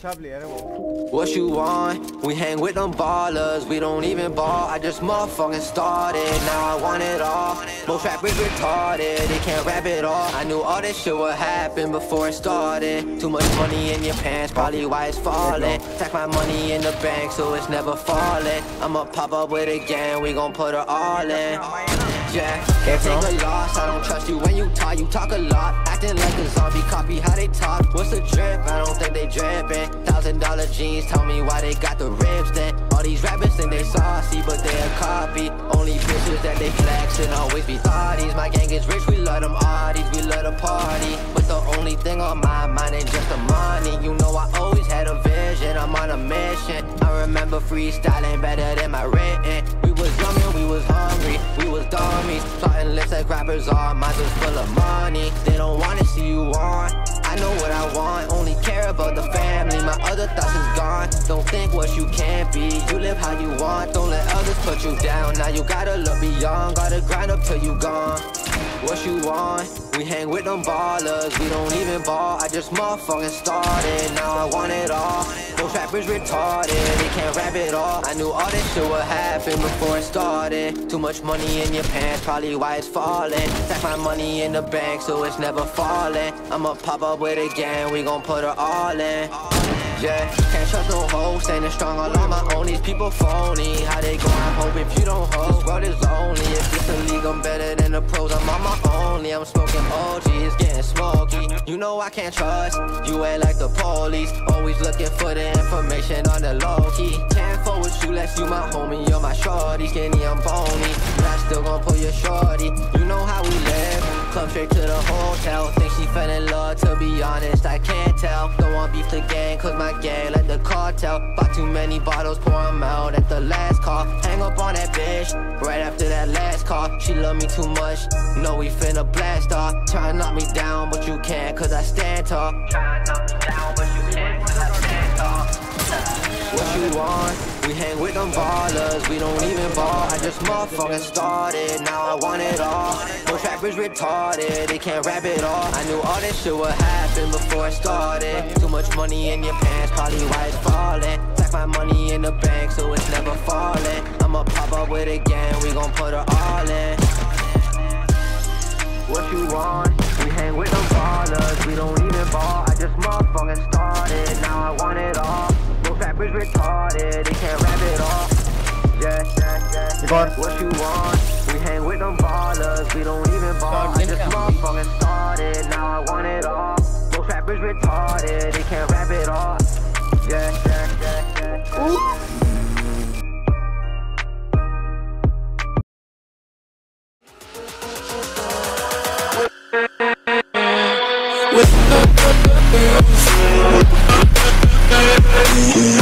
What you want? We hang with them ballers. We don't even ball. I just motherfucking started. Now I want it all. Most rappers retarded. They can't rap it all. I knew all this shit would happen before it started. Too much money in your pants, probably why it's falling. Stack my money in the bank so it's never falling. I'ma pop up with it again. We gon' put her all in. Yeah, can't take a loss. I don't trust you when you talk. You talk a lot, acting like a zombie. Copy how they talk. What's the drip? I don't think they drippin'. Thousand dollar jeans, tell me why they got the ribs then. All these rappers think they saucy, but they a copy. Only bitches that they flexin' always be thotties. My gang is rich, we love them oddies, we love to party. But the only thing on my mind ain't just the money. You know I always had a vision, I'm on a mission. I remember freestyling better than my written. Dummies. Plotting lips like rappers are, minds was full of money. They don't wanna see you on. I know what I want, only care about the family. My other thoughts is gone. Don't think what you can't be. You live how you want, don't let others put you down. Now you gotta look beyond, gotta grind up till you gone. What you want? We hang with them ballers, we don't even ball. I just motherfucking started, now I want it all. Those rappers retarded, they can't rap it all. I knew all this shit would happen before it started. Too much money in your pants, probably why it's falling. Stack my money in the bank so it's never falling. I'ma pop up with it again, we gon' put her all in. Yeah, can't trust no hoes, standing strong all on my own. These people phony, how they go? I'm hoping if you don't host, world is lonely. If it's a league, I'm better than the pros. I'm on my only, I'm smoking OG, it's getting smoky. You know I can't trust, you ain't like the police. Always looking for the information on the low key. Can't forward with you, less you my homie, you're my shorty. Skinny, I'm bony, but I still gon' pull your shorty. You know how we live, come straight to the hotel. Think she fell in love, to be honest, I can't tell. Beef the gang, cause my gang let the cartel. Bought too many bottles, pour 'em out at the last call. Hang up on that bitch, right after that last call. She love me too much, know we finna blast off. Try to knock me down, but you can't, cause I stand tall. Try knock me down, but you can't, cause I stand tall. What you want? We hang with them ballers, we don't even ball. I just motherfucking started, now I want it all rappers retarded, they can't rap it all. I knew all this shit would happen before it started. Too much money in your pants, probably why it's falling. Stack my money in the bank, so it's never falling. I'ma pop up with a gang, we gon' put her all in. What you want? We hang with the ballers, we don't even ball. I just motherfucking started, now I want it all. No rappers retarded, they can't rap it all. Yeah, yeah, yeah. What you want? we don't even ball. I just motherfucking started, now I want it all. Those rappers retarded, they can't rap it all. Yeah, yeah, yeah, yeah. Ooh. Yeah.